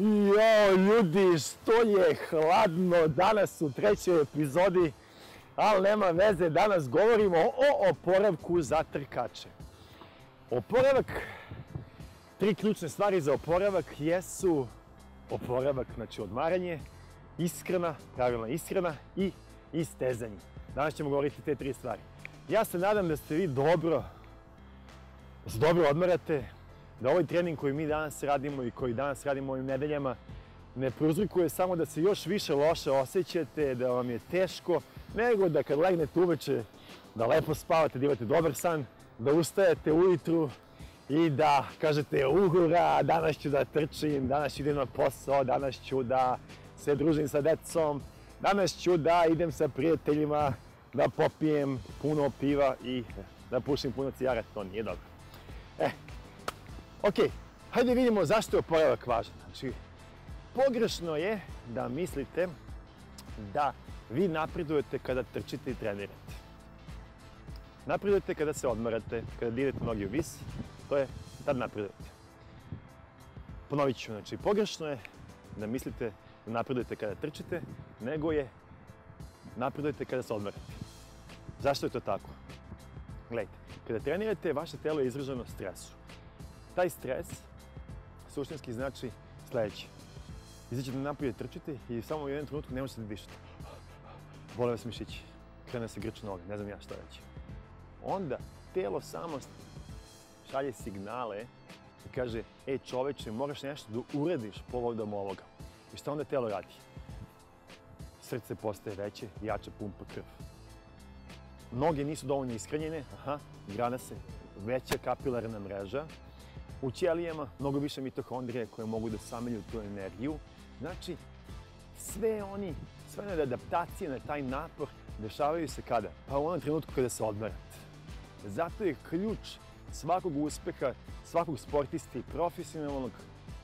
Jo, ljudi, što je hladno danas u trećoj epizodi, ali nema veze, danas govorimo o oporavku za trkače. Oporavak, tri ključne stvari za oporavak jesu oporavak, znači odmaranje, ishrana, pravilna ishrana i istezanje. Danas ćemo govoriti te tri stvari. Ja se nadam da ste vi dobro, da dobro odmarate, da ovaj trening koji mi danas radimo i koji danas radimo ovim nedeljama ne prouzrikuje samo da se još više loše osjećate, da vam je teško, nego da kad legnete uveče da lepo spavate, da imate dobar san, da ustajete ujutru i da kažete uhura, danas ću da trčim, danas ću idem na posao, danas ću da se družim sa decom, danas ću da idem sa prijateljima, da popijem puno piva i da pušim puno cigara, to nije dobro. E, ok, hajde vidimo zašto je oporavak važan. Znači, pogrešno je da mislite da vi napredujete kada trčite i trenirate. Napredujete kada se odmarate, kada direte noge u vis, to je tad napredujete. Ponovit ću, znači pogrešno je da mislite da napredujete kada trčite, nego je napredujete kada se odmarate. Zašto je to tako? Gledajte, kada trenirate, vaše telo je izraženo stresu. Taj stres suštinski znači sledeće. Izađete napolje, trčite i samo u jednom trenutku ne možete da dišete. Bole vas mišići, krene se grč noge, ne znam ja šta reći. Onda telo samo šalje signale i kaže, ej čoveče, moraš nešto da uradiš povodom ovoga. I šta onda telo radi? Srce postaje veće, jače pumpa krv. Noge nisu dovoljno iskrenjene, aha, grana se veća kapilarna mreža. U ćelijama mnogo više mitohondrije koje mogu da samelju tu energiju. Znači, sve oni, sve one adaptacije na taj napor dešavaju se kada? Pa u onom trenutku kada se odmarate. Zato je ključ svakog uspeha, svakog sportista i profesionalnog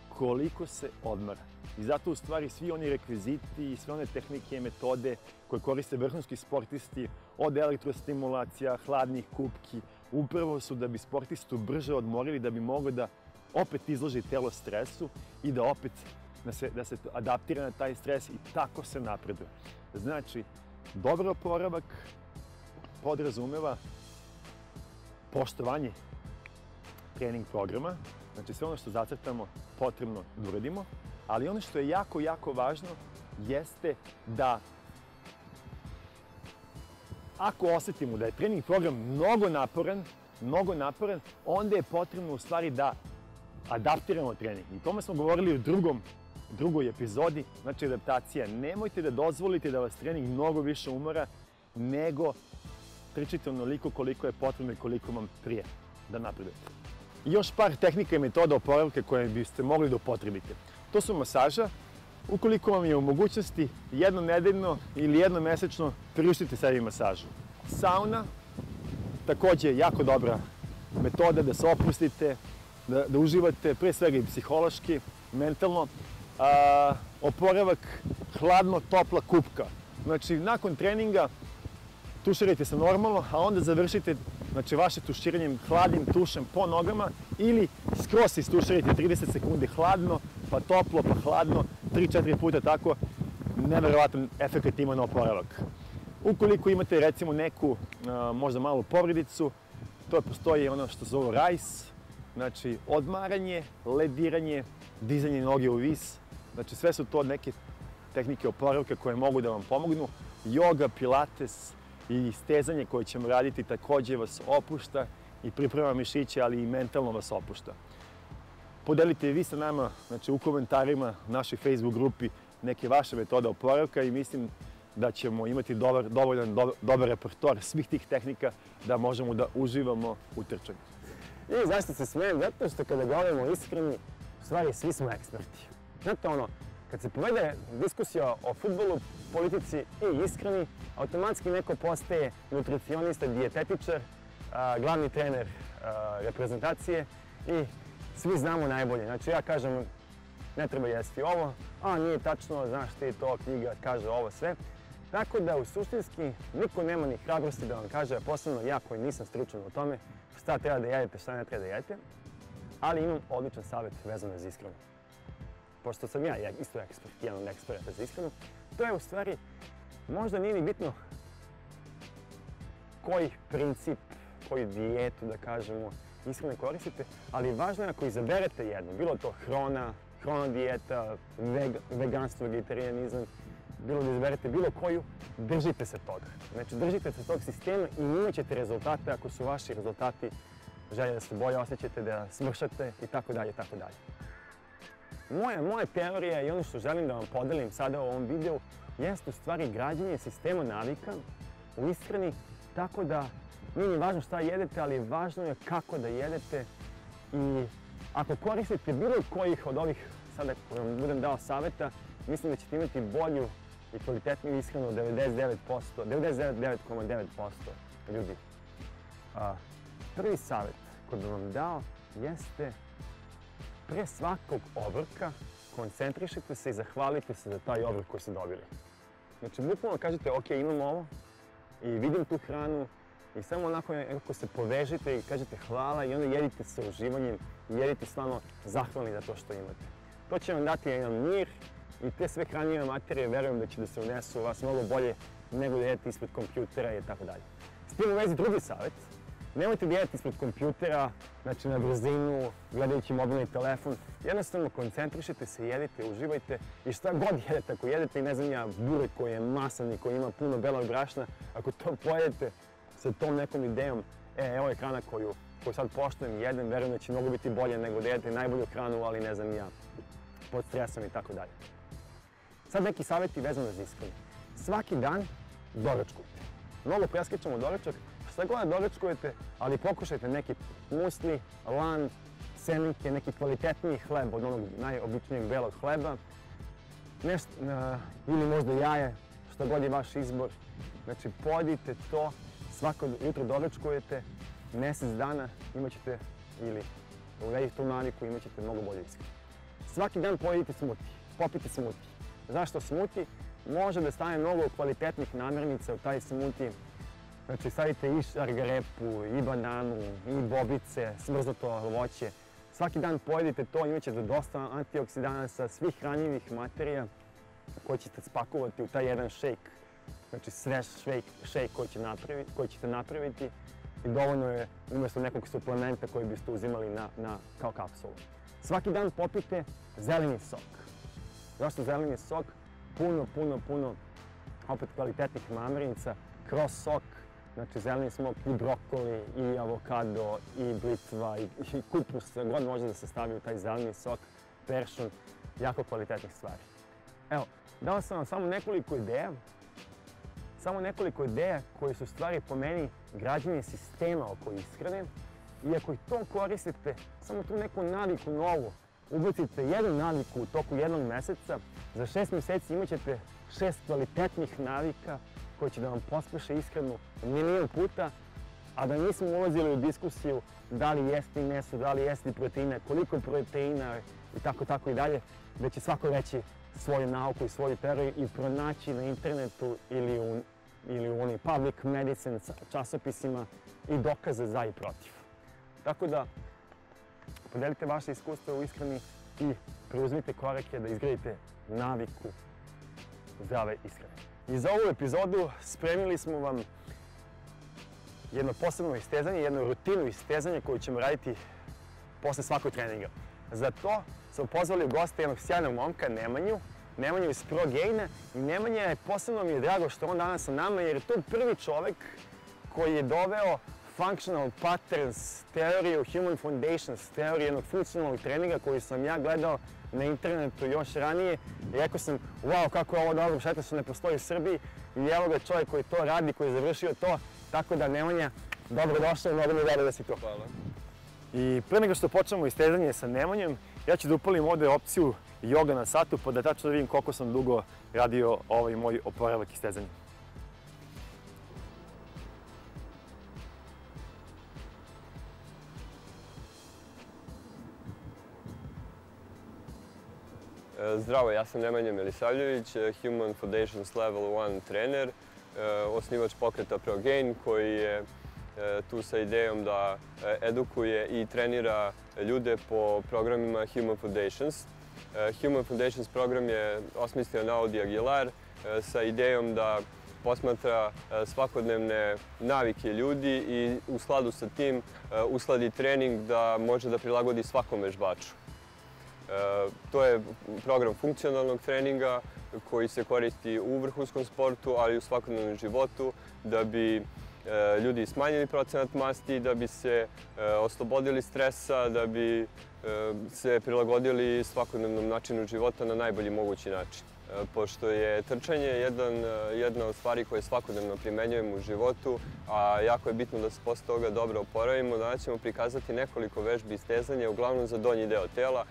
koliko se odmara. I zato u stvari svi oni rekviziti i sve one tehnike i metode koje koriste vrhunski sportisti, od elektrostimulacija, hladnih kupki, upravo su da bi sportistu brže odmorili, da bi mogli da opet izloži telo stresu i da opet da se, da se adaptira na taj stres i tako se napreduje. Znači, dobar oporavak podrazumeva poštovanje trening programa, znači sve ono što zacrtamo potrebno da uradimo, ali ono što je jako, jako važno jeste da ako osetimo da je trening program mnogo naporan, mnogo naporan, onda je potrebno u stvari da adaptiramo trening. I tome smo govorili u drugom, drugoj epizodi, znači adaptacija. Nemojte da dozvolite da vas trening mnogo više umora nego trčite onoliko koliko je potrebno i koliko vam prije da napredujete. Još par tehnika i metoda oporavke koje biste mogli da upotrebite. To su masaža, ukoliko vam je u mogućnosti jedno nedeljno ili jedno mesečno priuštite sebi masažu. Sauna, takođe jako dobra metoda da se opustite, da, da uživate pre svega i psihološki, mentalno. A, oporavak hladno-topla kupka. Znači, nakon treninga tuširajte se normalno, a onda završite znači, vaše tuširanje hladnim tušem po nogama ili skroz istuširajte 30 sekundi hladno, pa toplo, pa hladno, 3-4 puta tako, neverovatan efekt ima na oporavak. Ukoliko imate recimo neku možda malu povredicu, to postoji ono što zove RICE, znači odmaranje, lediranje, dizanje noge u vis, znači sve su to neke tehnike oporavka koje mogu da vam pomognu. Yoga, pilates i stezanje koje ćemo raditi takođe vas opušta i priprema mišiće, ali i mentalno vas opušta. Podelite vi sa nama, znači u komentarima našoj Facebook grupi neke vaše metode oporavka i mislim da ćemo imati dobar, dovoljan dobar, dobar repertoar svih tih tehnika da možemo da uživamo u trčanju. I zašto se smijem? Zato što kada govorimo iskreni, u stvari svi smo eksperti. Znate ono, kad se povede diskusija o futbolu, politici i iskreni, automatski neko postaje nutricionista, dijetetičar, glavni trener reprezentacije i svi znamo najbolje. Znači ja kažem ne treba jesti ovo, a nije tačno, znaš ti to, knjiga kaže ovo sve. Tako da u suštinski niko nema ni hrabrosti da vam kaže, posebno ja koji nisam stručan u tome, šta treba da jedete, šta ne treba da jedete, ali imam odličan savjet vezano za iskreno. pošto sam ja isto ekspert, jedan od eksperta za ishranu, to je u stvari, možda nije ni bitno koji princip, koju dijetu, da kažemo, ishrane koristite, ali važno je ako izaberete jednu, bilo to hrona, hrona dijeta, veg, veganstvo, vegetarijanizam, bilo da izberete bilo koju, držite se toga. Znači, držite se tog sistema i imat ćete rezultate ako su vaši rezultati želje da se bolje osjećate, da smršate i tako dalje, tako dalje. Moja, moja teorija i ono što želim da vam podelim sada u ovom videu jeste u stvari građenje sistema navika u ishrani tako da nije ni važno šta jedete, ali važno je kako da jedete i ako koristite bilo kojih od ovih, sada ako vam budem dao saveta, mislim da ćete imati bolju i kvalitetniju ishranu od 99%, 99,9% ljudi. A, prvi savjet koji bih vam dao jeste pre svakog obroka koncentrišite se i zahvalite se za taj obrok koji ste dobili. Znači, bukvalno kažete, ok, imam ovo i vidim tu hranu i samo onako nekako se povežite i kažete hvala i onda jedite sa uživanjem i jedite stvarno zahvalni za to što imate. To će vam dati jedan mir i te sve hranjive materije verujem da će da se unesu u vas mnogo bolje nego da jedete ispred kompjutera i tako dalje. S tim u vezi drugi savjet, nemojte da jedete ispred kompjutera, znači na brzinu, gledajući mobilni telefon. Jednostavno koncentrišite se, jedite, uživajte i šta god jedete, ako jedete i ne znam ja burek koji je masan i koji ima puno belog brašna, ako to pojedete sa tom nekom idejom, e, evo je hrana koju, koju sad poštujem jedem, verujem da će mnogo biti bolje nego da jedete najbolju hranu, ali ne znam ja, pod stresom i tako dalje. Sad neki savjeti vezano za ishranu. Svaki dan doručkujte. Mnogo preskačemo doručak, šta god da doručkujete, ali pokušajte neki musli, lan, semenke, neki kvalitetniji hleb od onog najobičnijeg belog hleba. Nešto, ili možda jaje, šta god je vaš izbor. Znači, pojedite to, svako jutro doručkujete, mjesec dana imat ćete, ili uvedite tu naviku, imat ćete mnogo bolje ishranu. Svaki dan pojedite smuti, popite smuti. Zašto smuti? Može da stane mnogo kvalitetnih namirnica u taj smuti. Znači stavite i šargarepu, i bananu, i bobice, smrznuto voće. Svaki dan pojedite to, imat ćete dosta antioksidanasa, svih hranjivih materija koje ćete spakovati u taj jedan šejk. Znači svež šejk koji, će napraviti, koji ćete napraviti i dovoljno je umjesto nekog suplementa koji biste uzimali na, na, kao kapsulu. Svaki dan popite zeleni sok. Zašto zeleni sok? Puno, puno, puno opet kvalitetnih namirnica kroz sok. Znači zeleni smok i brokoli, i avokado, i blitva, i, i kupus, god može da se stavi u taj zeleni sok, peršun, jako kvalitetnih stvari. Evo, dao sam vam samo nekoliko ideja, samo nekoliko ideja koje su stvari po meni građenje sistema oko ishrane i ako i to koristite, samo tu neku naviku novu, ubacite jednu naviku u toku jednog mjeseca, za šest mjeseci imat ćete šest kvalitetnih navika koji će da vam pospeše ishranu milijon puta, a da nismo ulazili u diskusiju da li jesti meso, da li jesti proteine, koliko proteina i tako tako i dalje, da će svako reći svoju nauku i svoju teoriju i pronaći na internetu ili u, ili u onim public medicine časopisima i dokaze za i protiv. Tako da Podelite vaše iskustvo u ishrani i preuzmite korake da izgradite naviku zdrave ishrane. I za ovu epizodu spremili smo vam jedno posebno istezanje, jednu rutinu istezanja koju ćemo raditi posle svakog treninga. Za to smo pozvali u goste jednog sjajnog momka, Nemanju, Nemanju iz Pro Gaina i Nemanja je posebno mi je drago što on danas sa nama jer je to prvi čovek koji je doveo Functional Patterns, teoriju Human Foundations, teoriju jednog funkcionalnog treninga koju sam ja gledao na internetu još ranije i rekao sam, wow, kako je ovo dobro, šteta što ne postoji u Srbiji i evo ga čovjek koji to radi, koji je završio to, tako da Nemanja, dobrodošao i mnogo mi da si to. Hvala. I pre nego što počnemo istezanje sa Nemanjem, ja ću da upalim ovdje opciju yoga na satu, pa da tačno da vidim koliko sam dugo radio ovaj moj oporavak istezanja. E, zdravo, ja sam Nemanja Milisavljević, e, Human Foundations Level 1 trener, e, osnivač pokreta ProGain koji je tu sa idejom da edukuje i trenira ljude po programima Human Foundations. Human Foundations program je osmislio Naudi Aguilar sa idejom da posmatra svakodnevne navike ljudi i u skladu sa tim usladi trening da može da prilagodi svakom vežbaču. To je program funkcionalnog treninga koji se koristi u vrhunskom sportu, ali i u svakodnevnom životu da bi ljudi smanjili procenat masti, da bi se oslobodili stresa, da bi se prilagodili svakodnevnom načinu života na najbolji mogući način. Pošto je trčanje jedan, jedna od stvari koje svakodnevno primenjujemo u životu, a jako je bitno da se posle toga dobro oporavimo, danas ćemo prikazati nekoliko vežbi istezanja, uglavnom za donji deo tela.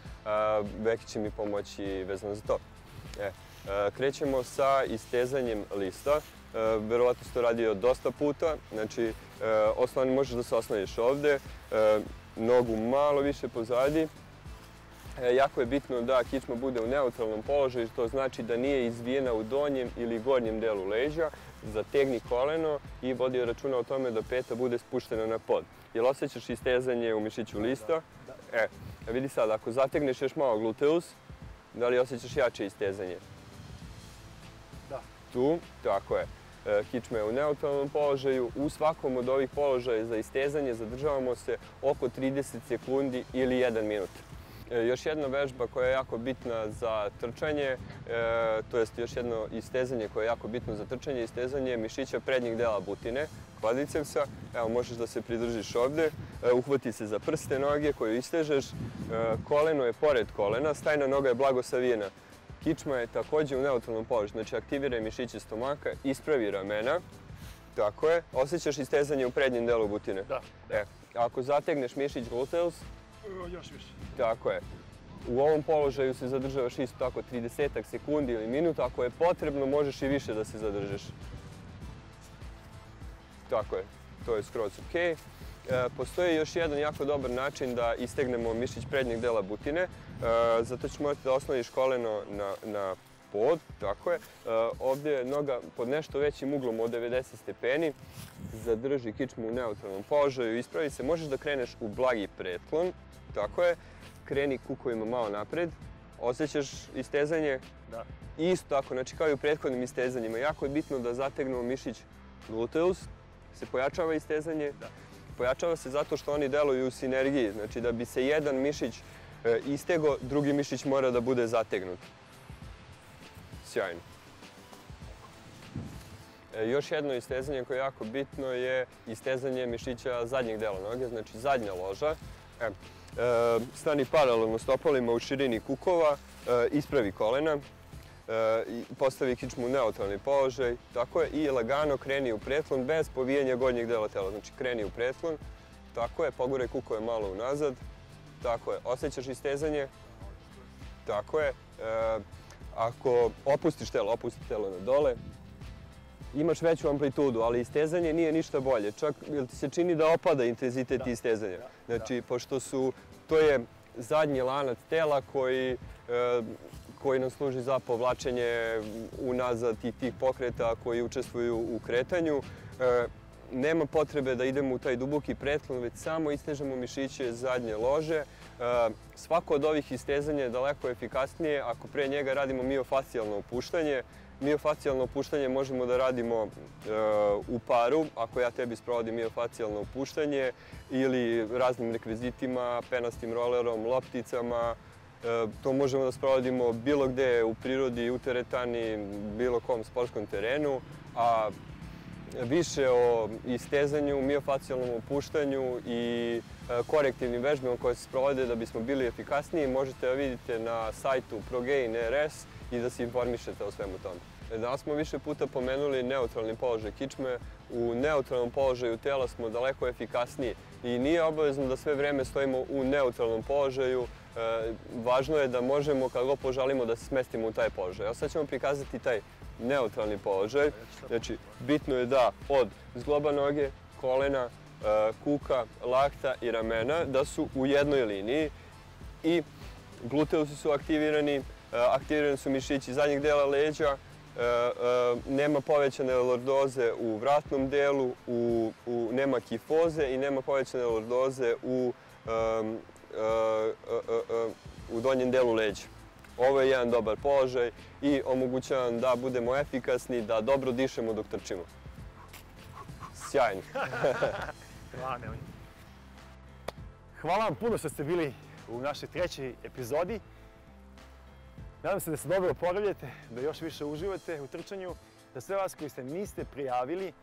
Beki će mi pomoći vezano za to. E, krećemo sa istezanjem lista. Verovatno si to radio dosta puta, znači osnovni možeš da se osnoviš ovde, nogu malo više pozadi. E, jako je bitno da kičma bude u neutralnom položaju, to znači da nije izvijena u donjem ili gornjem delu leđa. Zategni koleno i vodi računa o tome da peta bude spuštena na pod. Jel osjećaš istezanje u mišiću lista? Da. E, vidi sad, ako zategneš još malo gluteus, da li osjećaš jače istezanje? Da. Tu, tako je. E, kičma je u neutralnom položaju. U svakom od ovih položaja za istezanje zadržavamo se oko 30 sekundi ili 1 minut. E, još jedna vežba koja je jako bitna za trčanje, e, to jest još jedno istezanje koje je jako bitno za trčanje, istezanje mišića prednjeg dela butine, kvadricepsa. Evo, možeš da se pridržiš ovde, uhvati se za prste noge koju istežeš, koleno je pored kolena, stajna noga je blago savijena. Kičma je takođe u neutralnom položaju, znači aktiviraj mišiće stomaka, ispravi ramena, tako je. Osjećaš istezanje u prednjem delu butine? Da. E, ako zategneš mišić gluteus, još više. Tako je. U ovom položaju se zadržavaš isto tako 30 sekundi ili minuta. Ako je potrebno, možeš i više da se zadržeš. Tako je. To je skroz ok. E, postoji još jedan jako dobar način da istegnemo mišić prednjeg dela butine. E, zato ćeš morati da osnoviš koleno na, na pod, tako je. E, ovdje je noga pod nešto većim uglom od 90 stepeni. Zadrži kičmu u neutralnom položaju, ispravi se. Možeš da kreneš u blagi pretlon, tako je. Kreni kukovima malo napred. Osjećaš istezanje? Da. Isto tako, znači kao i u prethodnim istezanjima. Jako je bitno da zategnemo mišić gluteus, se pojačava istezanje. Da. Pojačava se zato što oni deluju u sinergiji. Znači da bi se jedan mišić e, istego, drugi mišić mora da bude zategnut. Sjajno. E, još jedno istezanje koje je jako bitno je istezanje mišića zadnjeg dela noge, znači zadnja loža. E, stani paralelno stopalima u širini kukova, ispravi kolena, postavi kičmu u neutralni položaj, tako je, i lagano kreni u pretlon bez povijanja gornjeg dela tela. Znači kreni u pretlon, tako je, poguraj kukove malo unazad, tako je. Osjećaš istezanje? Tako je. E, ako opustiš telo, opusti telo na dole, imaš veću amplitudu, ali istezanje nije ništa bolje. Čak, ti se čini da opada intenzitet da, istezanja? Da, znači, da. pošto su, to je zadnji lanac tela koji, e, koji nam služi za povlačenje unazad tih, tih pokreta koji učestvuju u kretanju. E, nema potrebe da idemo u taj duboki pretlon, već samo istežemo mišiće zadnje lože. E, svako od ovih istezanja je daleko efikasnije ako pre njega radimo miofascijalno opuštanje. Miofacijalno opuštanje možemo da radimo e, u paru, ako ja tebi sprovodim miofacijalno opuštanje, ili raznim rekvizitima, penastim rolerom, lopticama. E, to možemo da sprovodimo bilo gde u prirodi, u teretani, bilo kom sportskom terenu, a više o istezanju, miofacijalnom opuštanju i e, korektivnim vežbama koje se sprovode da bismo bili efikasniji možete da vidite na sajtu ProGain.rs i da se informišete o svemu tome. E, danas smo više puta pomenuli neutralni položaj kičme. U neutralnom položaju tela smo daleko efikasniji i nije obavezno da sve vreme stojimo u neutralnom položaju. E, važno je da možemo, kad god požalimo, da se smestimo u taj položaj. A sad ćemo prikazati taj neutralni položaj. Znači, bitno je da od zgloba noge, kolena, e, kuka, lakta i ramena da su u jednoj liniji i gluteusi su aktivirani, aktivirani su mišići zadnjeg dela leđa, nema povećane lordoze u vratnom delu, u, nema kifoze i nema povećane lordoze u, uh, u donjem delu leđa. ovo je jedan dobar položaj i omogućava da budemo efikasni, da dobro dišemo dok trčimo. Sjajno. Hvala, Nemanja. Hvala vam puno što ste bili u našoj trećoj epizodi. Nadam se da se dobro oporavljate, da još više uživate u trčanju, da sve vas koji se niste prijavili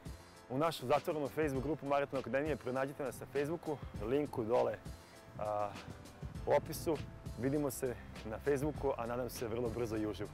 u našu zatvorenu Facebook grupu Maraton Akademije, pronađite nas na Facebooku, linku dole a, u opisu. Vidimo se na Facebooku, a nadam se vrlo brzo i uživo.